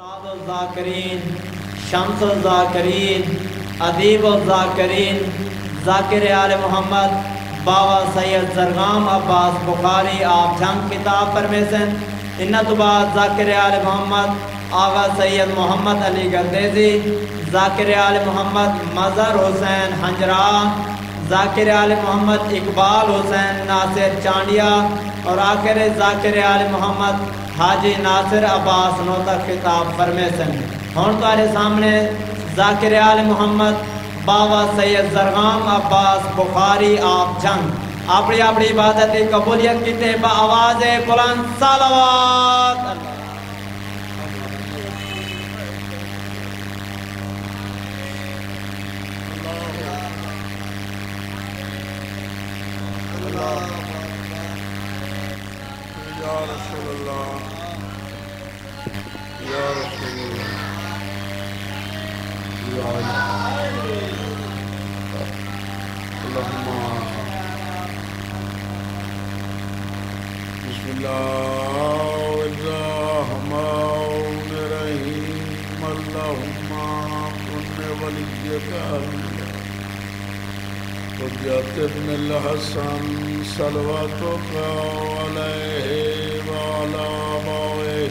استاد الذاکرین، شمس الذاکرین، ادیب الذاکرین، ذاکر آل محمد، بابا سید زرغام، عباس بخاری، آپ جنگ کتاب پرمیسن ان تو بعد ذاکر آل محمد، آغا سید محمد علی گردیزی، ذاکر آل محمد مظہر حسین ہنجرا، ذاکر آل محمد اقبال حسین ناصر چانڈیا، اور آخر ذاکر آل محمد حاجی ناصر عباس نو تک خطاب فرمے سن ہوں تارے سامنے ذاکر آل محمد بابا سید زرغام، عباس بخاری، آپ جنگ۔ اپنی اپنی عبادت قبولیت کی با آواز بلند صلوات۔ اللہ۔ يا رسول الله. يا رسول الله. يا الله. اللهم بسم الله الرحمن الرحيم. اللهم كن وليك حجت ابن الحسن صلواتك عليه وعلى آبائه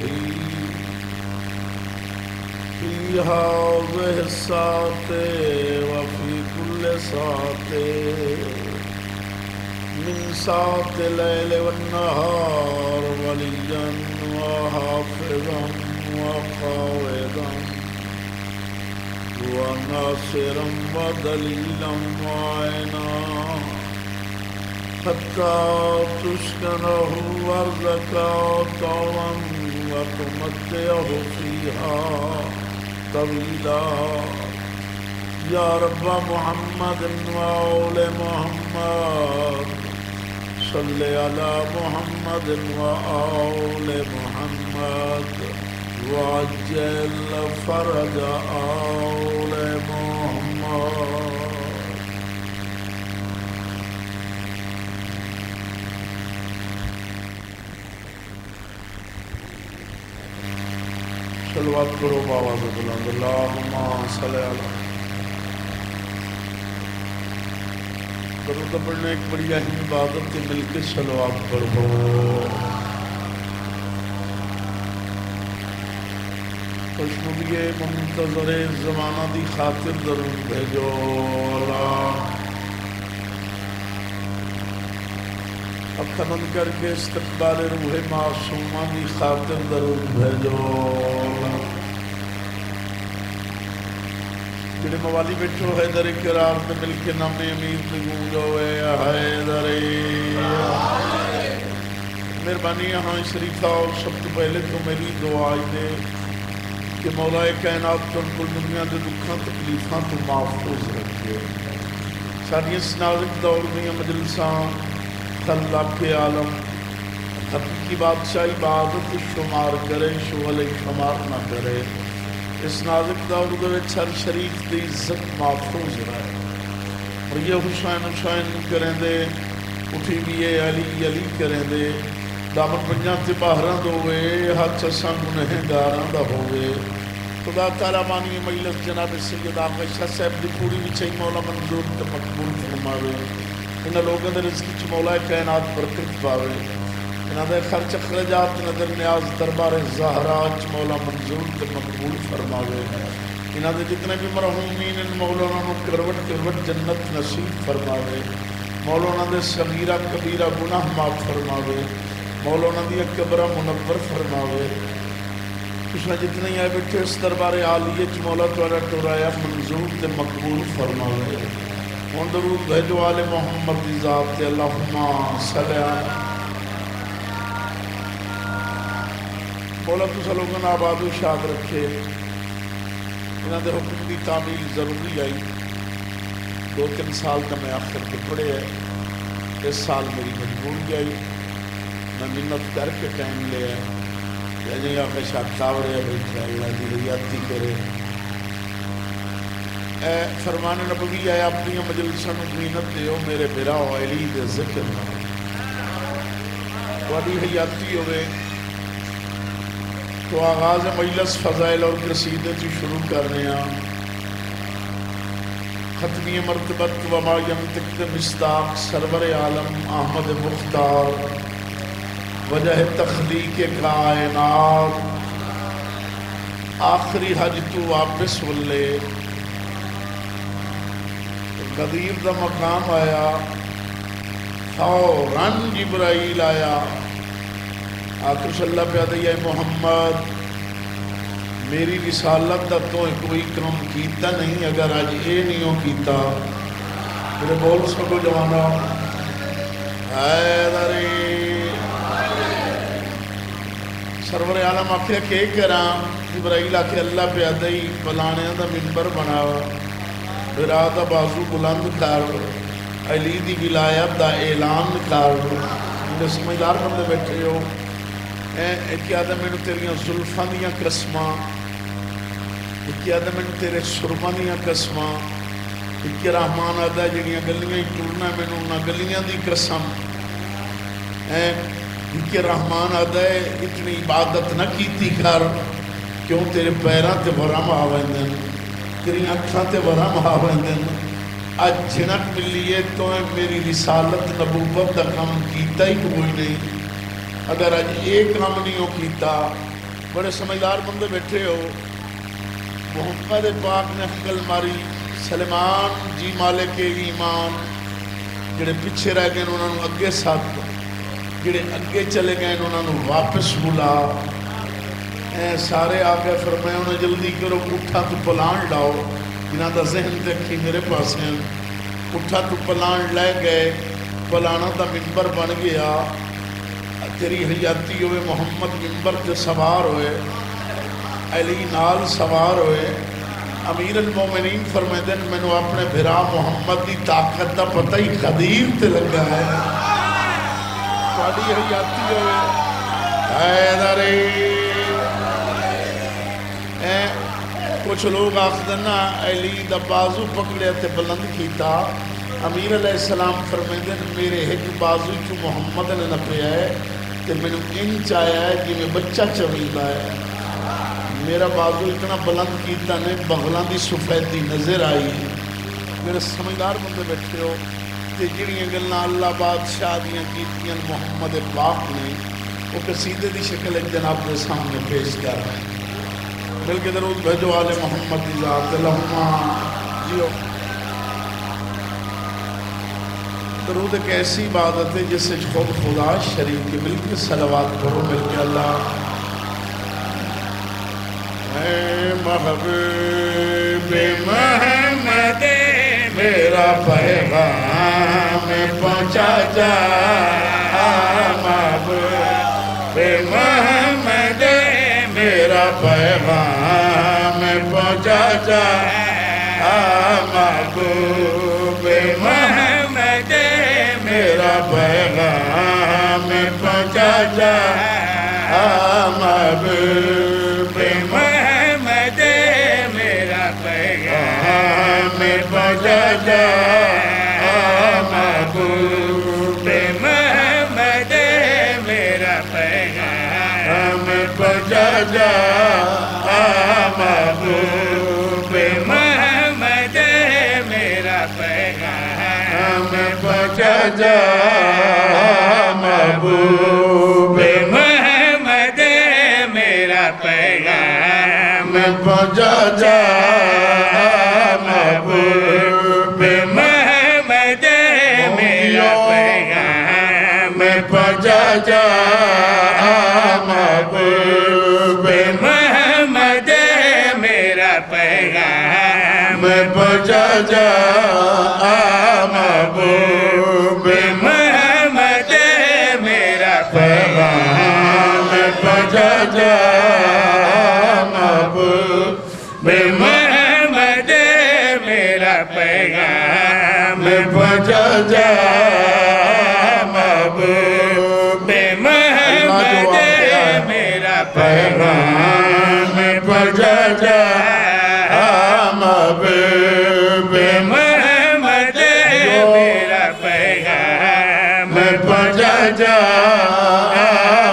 في هذه الساعة وفي كل ساعة من ساعة الليل والنهار وليا وحافظا وقاودا وناصرا ودليلا معينا حتى تسكنه أرضك طوعا وتمتعه فيها طويلا يا رب محمد وآل محمد صل على محمد وآل محمد وعجل فرج آل محمد۔ سلوات کرو بابا بلند اللہم صلی اللہ درود پڑھنے ایک بڑی اہم عبادت کے مل کے سلوات پڑھو خوشنبی منتظر زمانہ دی خاطر درود بھیجو اللہ اکھنن کر کے استقبال روح معصومہ دی خاطر درود بھیجو اللہ جڑے موالی بیٹھو ہے در کرام تے مل کے نام امیر تے گونجو ہے اے حیدری مہربانی ہاں شریفہ اور سب تو پہلے تو میری دعا دے کہ مولا کائنات تو کل دنیا کے دکھاں تکلیفاں تو محفوظ رکھے ساری اس دور میں مجلساں، اللہ کے عالم حقیقی بادشاہ عبادت شمار کرے شغل شمار نہ کرے اس نازک دور دے ہر شریف کی عزت محفوظ رہے اور یہ حسین حسین کریں دے، اٹھی بھی علی علی کریں دے۔ دامن پنجاں تے باہراں دوے ہاتھ چساں گنہگاراں دا ہوے خدا تعالی مانی مجلس جناب سید آقا شاہ صاحب دی پوری وچے مولا منظور تے مقبول فرماوے انہاں لوگاں دے رزق وچ مولا کائنات برکت پاوے انہاں دے خرچ اخراجات نظر نیاز دربار زہرا وچ مولا منظور تے مقبول فرماوے انہاں دے جتنے بھی مرحومین ان مولانا نو کروٹ کروٹ جنت نصیب فرماوے مولانا دے صغیرہ کبیرہ گناہ معاف فرماوے مولانا دی کبرہ منور فرماوے پچھلا جتنے آئے بیٹھے اس دربار عالیہ چ مولا تھوڑا ٹورایا منظور تے مقبول فرماوے ہوں درود بھیجو آل محمد دی ذات تے اللہم صلی مولا تو لوگوں آباد و شاد رکھے انہوں دے حکم دی تعمیل ضروری آئی دو تین سال کا میں آخر کے پڑھے ہے اس سال میری مجبوری آئی منت کر کے ٹائم لیا جی آپ شاہ تاورے بیٹھا اللہ دی ریاتی کرے۔ اے فرمان نبوی ہے اپنی مجلسوں مینت دیو، میرے برا علی دے ذکر نہ۔ وڈی حیاتی ہوئے۔ تو آغاز مجلس فضائل اور قصیدے سے شروع کر رہے ہیں۔ ختمی مرتبت و ما ینتق مصداق سرور عالم احمد مختار۔ وجہ تخلیق کائنات۔ آخری حج تو واپس ولے قدیر دا مقام آیا۔ فوراً جبرائیل آیا۔ آخر صلی اللہ پہ آدھے محمد، میری رسالت دا تو کوئی کام کیتا نہیں، اگر آج اے نہیں ہو کیتا۔ میرے بول سکو جوانا اے حیدری سرور عالم آخیا کہ کرا جبرائیل آخیا اللہ پہ آدھے ہی پلانے دا منبر بنا پھر آدھا بازو بلند کر علی دی ولایت دا اعلان کر سمجھدار بندے بیٹھے ہو ایک آدھا میں تیریاں زلفاں دیاں قسماں ایک آدھا میں تیرے سرماں دیاں قسماں ایک رحمان آدھا جڑیاں گلیاں ہی ٹورنا میں نہ گلیاں دی قسم ایک رحمان آدھا ہے، اتنی عبادت نہ کیتی کر، کیوں تیرے پیراں تے ورم آویں تیری اکھاں تے ورم آویں اج جنک ملیے تو میری رسالت نبوت دا کام کیتا ہی کوئی نہیں۔ اگر اج یہ کام نہیں ہو کیتا، بڑے سمجھدار بندے بیٹھے ہو۔ محمد پاک نے حقل ماری سلمان جی مالک ایمان، جڑے پیچھے رہ گئے انہوں نے اگے ساتھ۔ جڑے اگے چلے گئے انہوں نے واپس بلا اے سارے آگے فرمائے انہیں جلدی کرو اٹھا تو پلان لاؤ جنہ دا ذہن دیکھی میرے پاس ہیں اٹھا تو پلان لے گئے پلانا دا منبر بن گیا تیری حیاتی ہوئے محمد ممبر تے سوار ہوئے علی نال سوار ہوئے امیر المومنین فرمائے دن میں نے اپنے بھرا محمد دی طاقت دا پتہ ہی قدیر تے لگا ہے ਤੁਹਾਡੀ ਹਯਾਤੀ ਹੋਵੇ। ਹੈਦਰੇ ਐ ਕੁਝ ਲੋਕ ਆਖਦੇ ਨਾ ਅਲੀ ਦਾ ਬਾਜ਼ੂ ਪਕੜਿਆ ਤੇ ਬੁਲੰਦ ਕੀਤਾ। امیر علیہ السلام فرمیندے میرے ایک بازو چو محمد نے نپیا ہے تے میں ان چایا ہے کہ میں بچہ چویلا ہے میرا بازو اتنا بلند کیتا نے بغلان دی سفیدی نظر آئی میرے سمجھدار بندے بیٹھے ہو کہ جڑیاں گلنا اللہ بادشاہ دیاں کیتیاں محمد پاک نے وہ قصیدے دی شکل جناب کے سامنے پیش کر رہے ہیں بلکہ درود بھیجو آل محمد دی ذات اللہم جیو درود ایک ایسی عبادت ہے جس سے خود خدا شریف کے مل کے سلوات کرو مل کے اللہ اے محبوب محمد میرا پیغام پہنچا جا محمد میرا پیغام پہنچا جا محبوب محمد میرا پیغام پہنچا جا محبوب محبوب محمد میرا پیغام۔ پہنچا جا محبوب محمد میرا پیغام۔ پہنچا جا محبوب میرا پیغام۔ پہنچا جا اب بے محمد میرا پیغام۔ پجا جا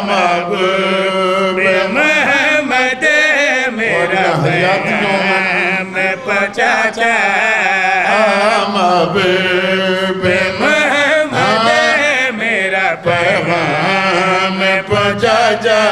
مب بے محمد میرا پیغام۔ پہنچا جا۔ مب بے محمد میرا پیغام۔ پہنچا جا۔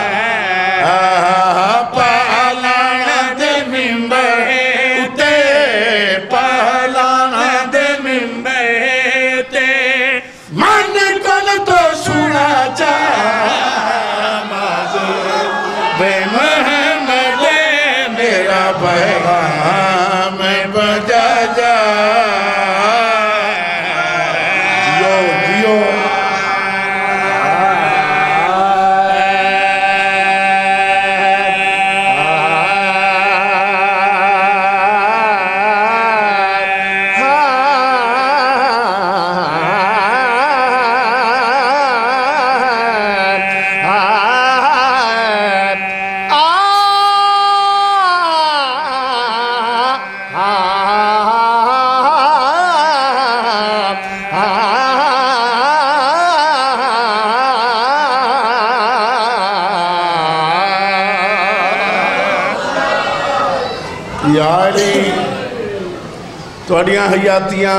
توڑیاں حیاتیاں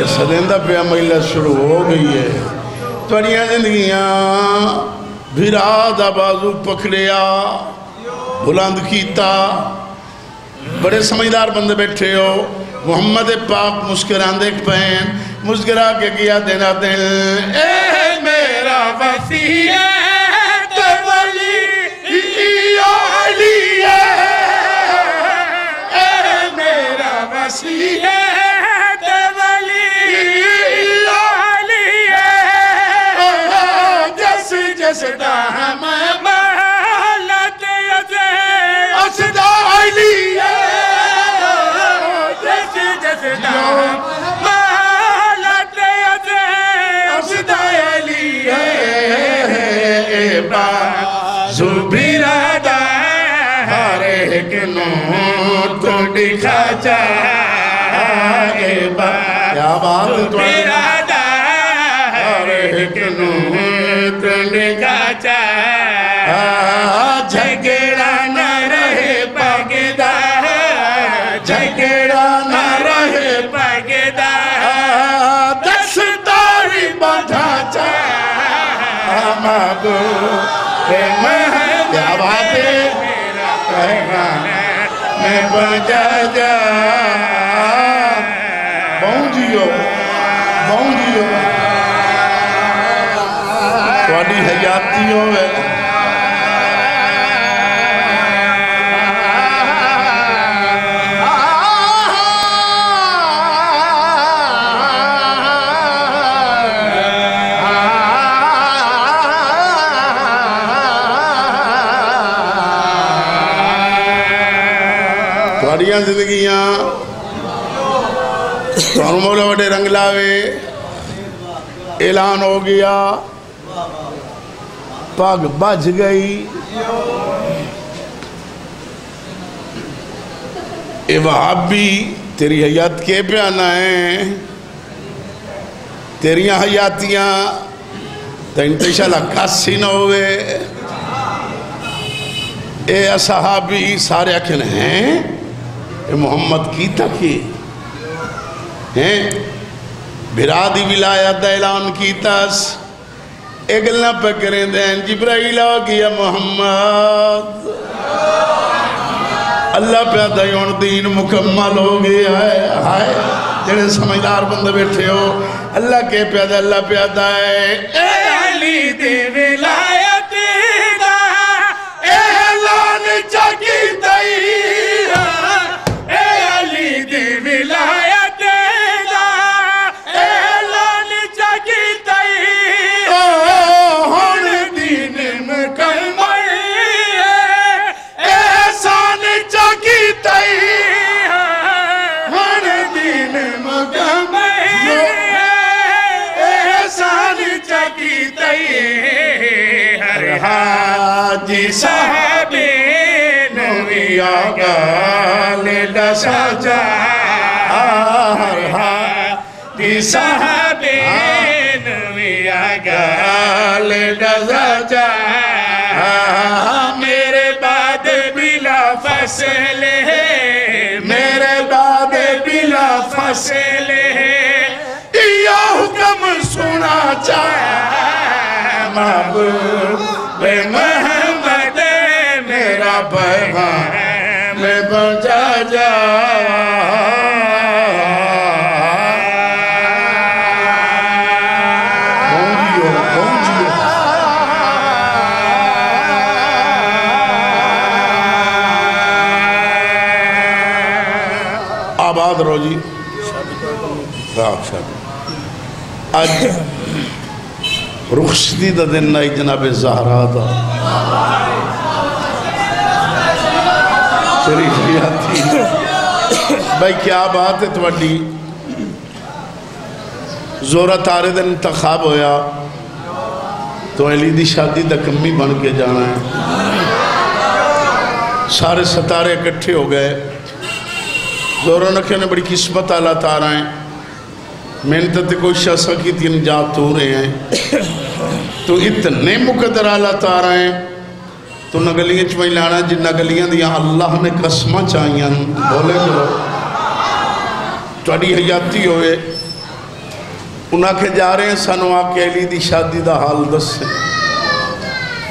اس سرندہ پہ مہیلہ شروع ہو گئی ہے توڑیاں زندگیاں بھیرا دا بازو پکڑیا بلند کیتا بڑے سمجھدار بندے بیٹھے ہو محمد پاک مسکران دیکھ پہن مسکران کے گیا دینا دل اے میرا وسیعہ با زبیرہ ہر ایک نو تو دکھا کیا بات تو ہر ایک نو تو دکھا جھگڑا نہ رہے پگدا جھگڑا نہ رہے دستاری بندھا چاہ محبوب کیا بات ہے میں بجا جا بہن جیو بہن جیو تھوڑی حیاتی ہوئے تھوڑیاں زندگیاں تھوڑوں مولا وڈے رنگ لاوے اعلان ہو گیا پاگ بج گئی اے وہابی تیری حیات کے پیانا ہے تیریاں حیاتیاں تو انتشالہ کاسی نہ ہوئے اے اصحابی سارے اکھن ہیں اے محمد کی تکی ہیں؟ بھرادی ولایت دا اعلان کیتاس اگلنا پکریں دین جبرائیل آ گیا محمد۔ اللہ پہ دیون دین مکمل ہو گیا ہے۔ ہائے، جڑے سمجھدار بندے بیٹھے ہو، اللہ کے پیادہ اللہ پیادہ ہے۔ اے علی دی ولایت۔ حاجی صحابی نوی گال دسا جا ہر دی صحابی نوی گال دسا جا میرے بعد بلا فصل ہے مسئلے یا حکم سنا چاہے محبوب محمد جا آباد رو جی راک اج رخصتی دا دن نائی جناب زہرا دا شریفی آتی۔ بھائی، کیا بات ہے تمہاری زورا تارے دن انتخاب ہویا۔ تو علی دی شادی دا کمی بن کے جانا ہے۔ سارے ستارے اکٹھے ہو گئے۔ زورا نکھے نے بڑی قسمت اللہ تارا ہیں محنت تے کوئی شخص کی تین جات تو رہے ہیں۔ تو اتنے مقدر اللہ تارا ہیں۔ تو نہ گلیاں چمیں لانا جنہ گلیاں دیا اللہ نے قسمہ چاہیاں بولے جو تھوڑی حیاتی ہوئے انہاں کے جا رہے ہیں سنو آکے علی دی شادی دا حال دس سے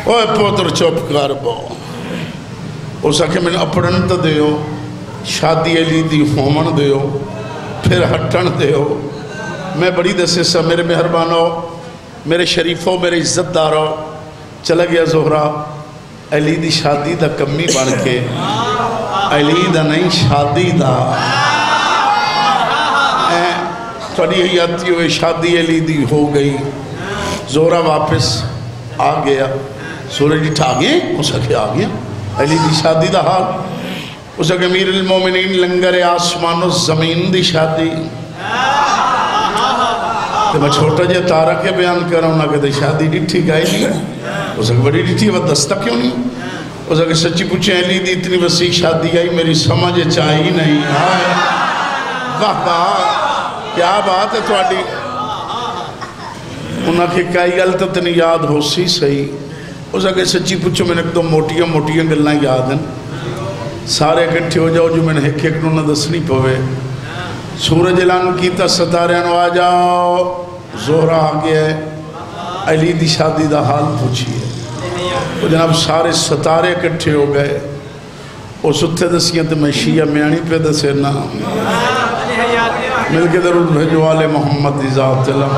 اوہ پوتر چوپ کر بو اس آکے میں اپڑن تا دیو شادی علی دی ہومن دیو پھر ہٹن دیو میں بڑی دسے سا میرے مہربانو میرے شریفوں میرے عزت دارو چلا گیا زہرہ علی دی شادی دا کمی بن کے، علی دا نہیں، شادی دا۔ تھوڑی حیاتی ہوئے شادی علی دی ہو گئی۔ زورا واپس آ گیا۔ سورج جی ٹھا گئے، اس کے آ گیا۔ علی دی شادی دا حال۔ اس کے امیر المومنین لنگر آسمان و زمین دی شادی۔ تو میں چھوٹا جے تارا کے بیان کر رہا ہوں کہ دی شادی ڈٹھی گئی نہیں اس کے بڑی ڈٹھی وہ دستا کیوں نہیں؟ اس کے سچی پوچھیں، علی دی اتنی وسیع شادی آئی، میری سمجھ چاہی نہیں۔ آئے واہ واہ۔ کیا بات ہے تھوڑی انہاں کے کئی گل تو یاد ہو سی صحیح۔ اس اگے سچی پوچھو میں نے ایک دو موٹیاں موٹیاں گلنا یاد ہیں۔ سارے اکٹھے ہو جاؤ جو میں نے ایک ایک نہ دسنی پوے۔ سورج اعلان کیتا، ستارے نو آ جاؤ۔ زہرا آ گیا ہے۔ علی دی شادی دا حال پوچھیے۔ وہ جناب سارے ستارے اکٹھے ہو گئے۔ وہ ستھے دسیاں تو میں شیعہ میانی پہ دسے نا۔ مل کے درود بھیجو آلے محمد دی ذات علم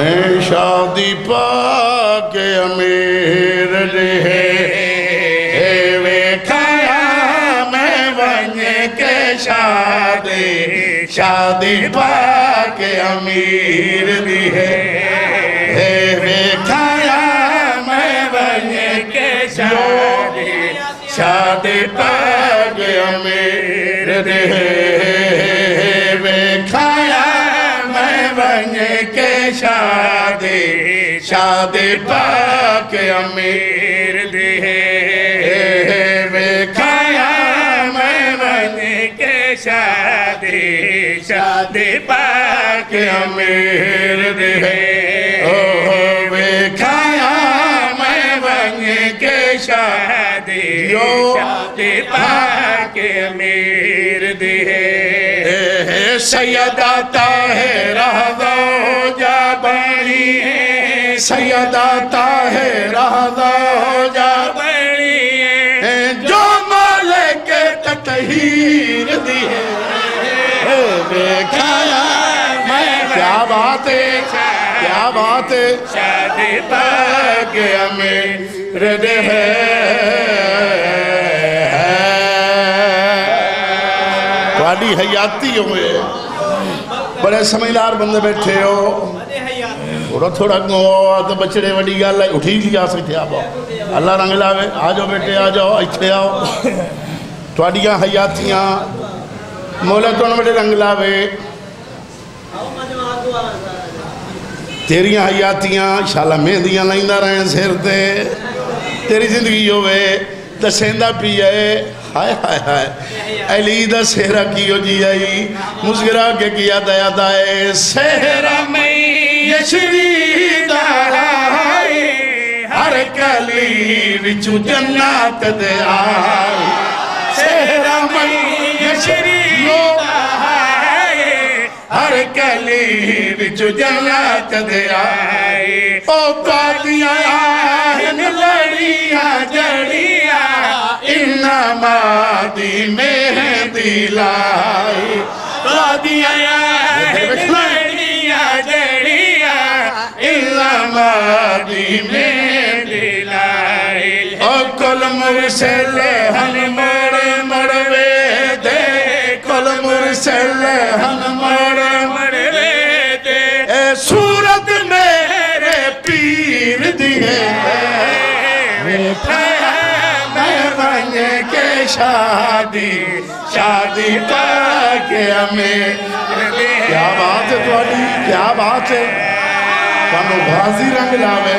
اے شادی پاک امیر رہے اے ویکھایا میں ونجے کے شادی شادی پاک امیر دی ہے۔ اے ویکھایا میں شادی شادی پاک امیر دی ہے ویکھایا میں ونجے کے شادی شادی پاک امیر دی ہے ویکھایا میں ونجے کے شادی پاک امیر دی ہے سیدہ طاہرہ دو جا بڑی ہے سیدہ طاہرہ دو جا بڑی جو مالک تطہیر دی ہے۔ دیکھایا میں کیا بات ہے کیا بات ہے؟ شادی پاک امیر ہے۔ تھوڑی حیاتی ہوئے بڑے سمجھدار بندے بیٹھے ہو۔ تھوڑا تھوڑا گو تو بچڑے وڈی گل ہے اٹھی لی آ سکتے آپ اللہ رنگ لاوے۔ آ جاؤ بیٹے آ جاؤ اتنے آؤ۔ تھوڑیاں حیاتیاں۔ مولا تو بڑے رنگ لاوے۔ تیریاں حیاتیاں شالا مہندیاں لائندہ رہے سر تے۔ تیری زندگی ہوئے، دسیندہ پی آئے۔ ہائے ہائے ہائے۔ علی دا سہرہ کیو جی آئی؟ مزگرہ کے کیا دیا دائے سہرہ میں یشری دارائی ہر کلی وچو جنات دے آئی۔ سہرہ میں یشری یو کلی وچ جنت دے آئے۔ او پادیاں آہن لڑیاں، جڑیاں، انما دی مہندی لائی پادیاں آہن لڑیاں، جڑیاں، انما دی مہندی لائی او کل مرسل ہن مڑ مڑوے دے۔ کل مرسل ہن مڑ پیر دیئے کے شادی شادی پاکے ہمیں کیا بات ہے تھوڑی کیا بات ہے؟ تانو بھازی رنگ لاوے۔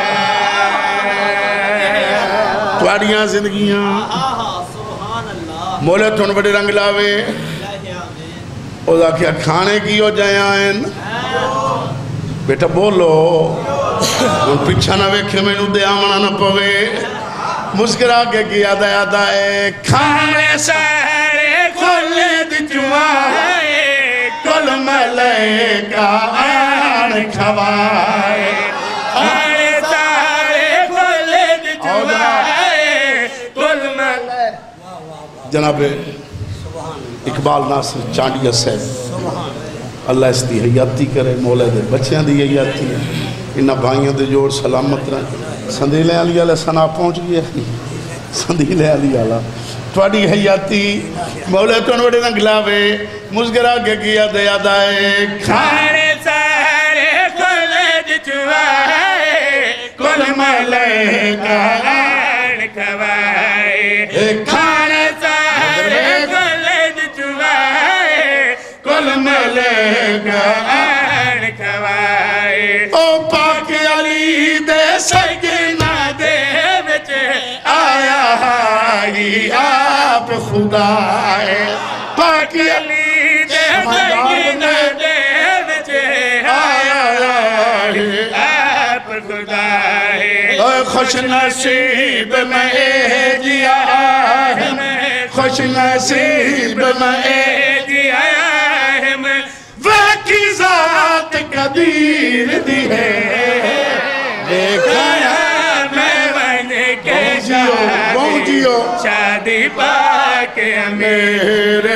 تھوڑیاں زندگیاں۔ آہا سبحان مولے تھون بڑے رنگ لاوے۔ اللہ آمین او دا کیا کھانے کی ہو جائیں بیٹا بولو۔ ان پچھا نہ ویکھے میں نو دے آمنا نہ پوے مسکرا کے کیا دیا دائے کھانے سارے کھولے دچوائے کل ملے کا آن کھوائے کھانے سارے کھولے دچوائے کل ملے جناب اقبال ناصر چانڈیا صاحب اللہ اس دی حیاتی کرے مولا دے بچیاں دی حیاتی ہے انہا بھائیاں دے جوڑ سلامت رہے سندیلے علی علیہ سنا پہنچ گئے سندیلے علی علیہ تھوڑی حیاتی مولا تو انوڑے نہ گلاوے مزگرہ کے کیا دیا دائے کھانے سارے کھولے جچوائے کل ملے کا آن کھوائے کھانے سارے کھولے جچوائے کل ملے کا آن کھوائے او پاک علی دے سگنا دے بچ آیا ہی آپ خدا ہے پاک علی دے سگنا دے بچ آیا ہی آپ خدا ہے اے خوش نصیب میں اے جیا ہے میں خوش نصیب میں اے شادی شادی پاک امیر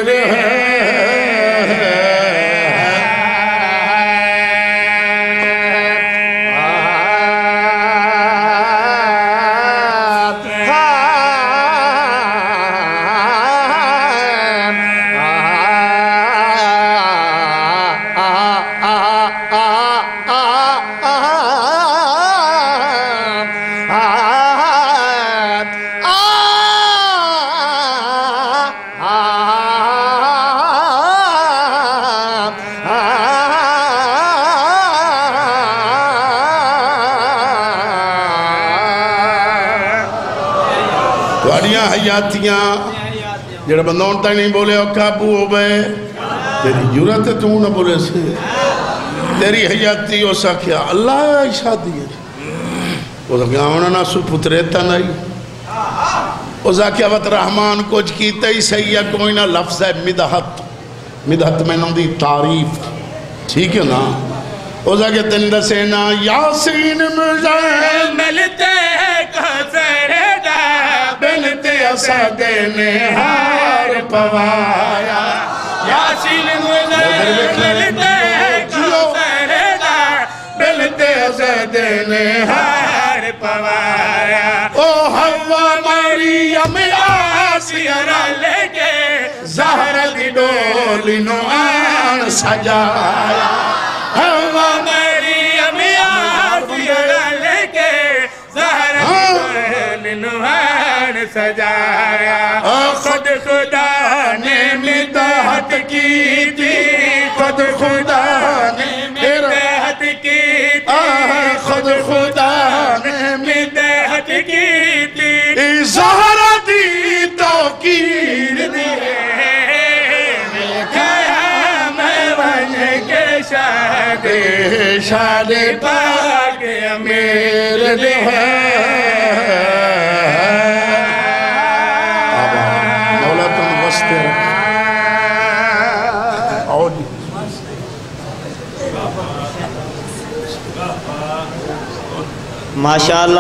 تھوڑیاں حیاتیاں جڑا بندہ بندون تک نہیں بولے اور کابو ہو بے تیری جورت ہے تو نہ بولے سے تیری حیاتی ہو سکیا اللہ عیشہ دیئے وہ سکیا ہونا نا سو پتریتا نہیں وہ سکیا وقت رحمان کچھ کیتا ہی سہیہ کوئی نہ لفظ ہے مدحت مدحت میں نہ دی تعریف ٹھیک ہے نا وہ سکیا تندہ سے نا یاسین مزاہ ملتے بنتے اسد نے ہار پوایا یاسین مزاہ ملتے کسر دا بنتے اسد نے ہار پوایا او ہوا مریم آسیہ رلے کے زہر دی ڈولی نو آن سجایا ہوا مریم آسیہ رلے کے زہر دی ڈولی نو آن سجایا خود خدا نے مدحت کی تھی خود خدا نے مدحت کی تھی خود خدا نے مدحت کی تھی زہر دی توقیر دی ماشاءاللہ